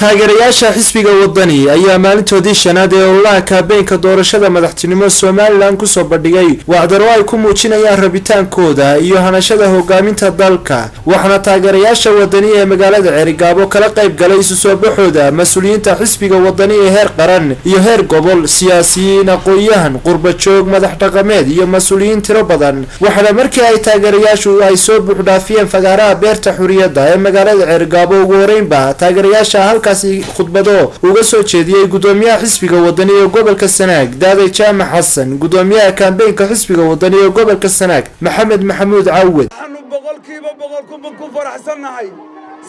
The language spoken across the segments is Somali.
taageerayaasha xisbiga wadani ayaa maalintoodii shanaad ee ololaha kaabeenka doorashada madaxtinimo somalilan ku soo bandhigay. Wacdaro ay ku muujinayaan rabitaankooda iyo hanashada hogaaminta dalka waxaana taageerayaasha wadani ee magaalada ceerigaabo kala qayb galay isu soo baxooda mas'uuliyiinta xisbiga wadani ee heer qaran iyo heer gobol siyaasiyiin aqoon-yahan qurbajoog madax dhaqameed iyo mas'uuliyiin tiro badan. Waxaana markii ay taageerayaashu ay soo buuxdhaafiyeen fagaaraha beerta xuriyadda ee magaalada ceerigaabo ugu horeynba taageerayaasha halkaasi khudbado uga soo jeediyey gudoomiyaha xisbiga wadani ee gobolka sanaag daaday jaamac xasan gudoomiyaha kaambeynka xisbiga wadani ee gobolka sanaag maxamed maxamuud cawad. Waxaanu boqolkiiba boqol ku faraxsannahay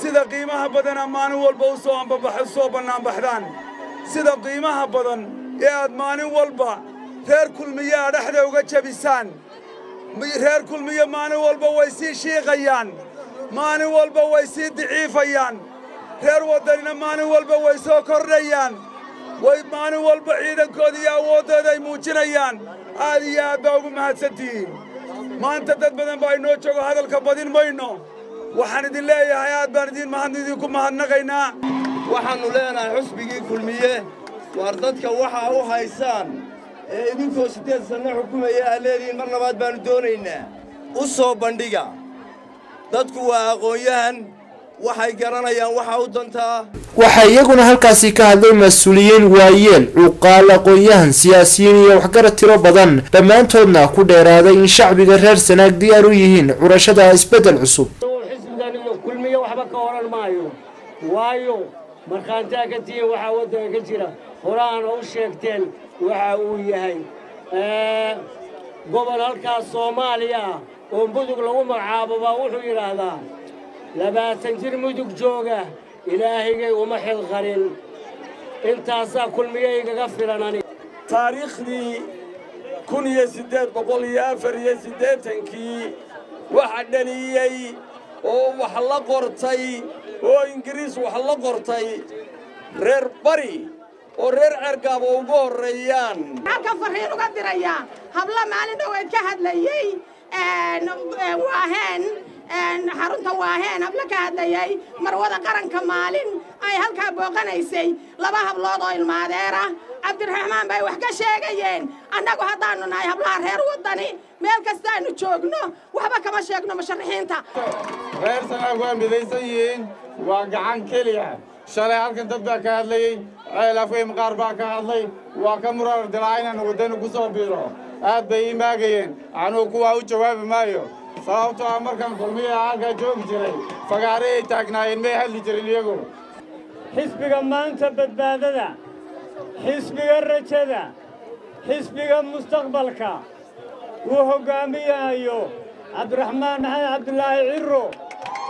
sida qiimaha badana maalin walba ambabax u soo bannaanbaxdaan. Sida qiimaha badan ee aad maalin walba reer kulmiye a dhexda uga jabisaan. Reer kulmiye maalin walba way sii shiiqayaan. Maalin walba way sii daciifayaan reer waddanina maalin walba way soo kordhayaan. Way maalin walba ciidankooda iyo awooddooda ay muujinayaan. Aad iyo aad baa ugu mahadsantihiin. Maanta dad badan baa inoo joogo hadalka badin mayno. Waxaan idin leeyahay aad baan idin mahad idinku mahadnaqaynaa waxaannu leenahay xusbigii kulmiye. Waar dadka waxaa u haysaan ee idinkoo siddeed sanno xukumaya aad leedihiin mar labaad baannu doonaynaa. U soo bandhiga. Dadku waa aqoon-yahan waxay garanayaan waxaa u dantaa waxaa iyaguna halkaasi ka hadlay mas'uuliyiin waayeel cuqaal aqoon-yahan siyaasiyiin iyo waxgarad tiro badan. Dhammaantoodna ku dheeraaday in shacbiga reer sanaag diyaar u yihiin curashada isbeddel cusub. Xisbigan iyo kulmiye waxba ka odhan maayo. Waayo markhaantaa ka tihiin waxaa waddanka ka jira. Horaana u sheegteen waxa uu yahay. Gobol halkaas soomaaliya ah oo mudug lagu magacaabo baa wuxuu yidhaahdaa labaatan jir mudug jooga ilaahigay uma xilqarin. Intaasaa kulmiyeygaga filan ani. Taariikhdii kun iyo siddeed boqol iyo afar iyo siddeetankii waxa dhaliyey oo wax la qortay oo ingiriis wax la qortay reer bari oo reer cergaaba ugu horreeyaan. Halkan farriin uga dirayaa hablo maalin dhoweed ka hadlayey waaheen xarunta waaheen hablo ka hadlayey marwada qaranka maalin ay halkaa booqanaysay. Laba hablood oo ilmaadeera cabdiraxmaan bay wax ka sheegayeen. Annagu haddaannu nahay hablaha reer waddani meel kastaannu joogno waxba kama sheegno musharaxiinta reer sanaag waa midaysan yihiin. Waa gacan keliya. Shalay halkan dad baa ka hadlayey ceel afweym qaar baa ka hadlay. Waa ka murar dilaa inaan waddani ku soo biiro. Aad bay ii maagayeen. Anugu kuwaa u jawaabi maayo sababtoo ah markaan kulmiyaha halkaa joogi jiray. Fagaare ay taagnaayeen may hadli jirin iyagu. Xisbiga maanta badbaadada. Xisbiga rajada. Xisbiga mustaqbalka. Uu hoggaamiyahayo cabdiraxmaan maxamed cabdulaahi cirro.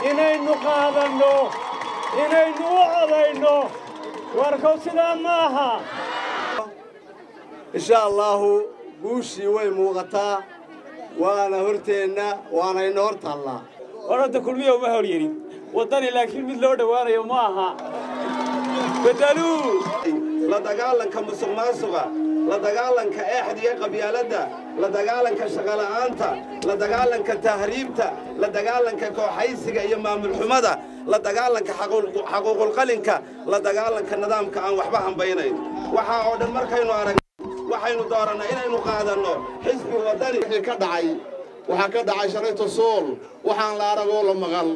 Inaynu qaadanno. Inaynu u codayno warkow sidaa ma aha. Insha allaahu guushii way muuqataa waana horteenna waana ina hor taallaa odhanta kulmiya uma hor yerin waddani laakiin mid loo dhowaanayo ma aha. Beddeluu! La dagaalanka musuq maasuqa la dagaalanka eexda iyo qabyaaladda la dagaalanka shaqola'aanta la dagaalanka tahriibta la dagaalanka kooxaysiga iyo maamulxumada la dagaalanka xaquuqulqalinka la dagaalanka nidaamka aan waxba hambaynayn. Waxaa oo dhan markaynu arag waxaynu doorannay inaynu qaadanno xisbi waddani wixii ka dhacay waxaa ka dhacay shalayto sool waxaan la aragoo la maqal.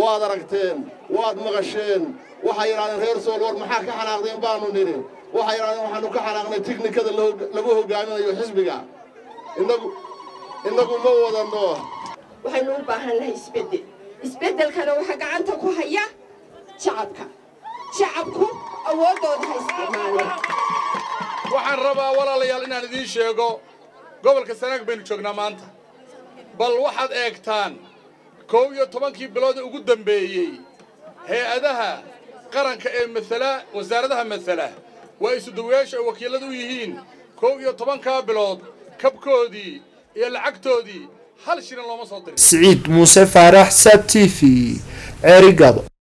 Waad aragteen waad maqasheen. Waxay yidhahdeen reer sool war maxaa ka xanaaqdeen baanu nidhi. Waxay yidhahdeen waxaannu ka xanaaqnay tiknikada lagu hoggaaminayo xisbiga. Innagu innagu ma wadanno waxaynu u baahannahay isbeddel. Isbeddelkana waxaa gacanta ku haya shacabka shacabku awooddooda ha isticmaaleen waxaan rabaa walaalayaal inaan idiin sheego gobolka sanaag baynu joognaa maanta. Bal waxaad eegtaan kow iyo tobankii bilood ugu dambeeyey hay'adaha qaranka ee masala wasaaradaha masala waa isuduwayaasha ay wakiilladu u yihiin. Kow iyo tobankaa bilood kabkoodii iyo lacagtoodii hal shirin looma soo dirin siciid muuse faarax sab t v ceerigabo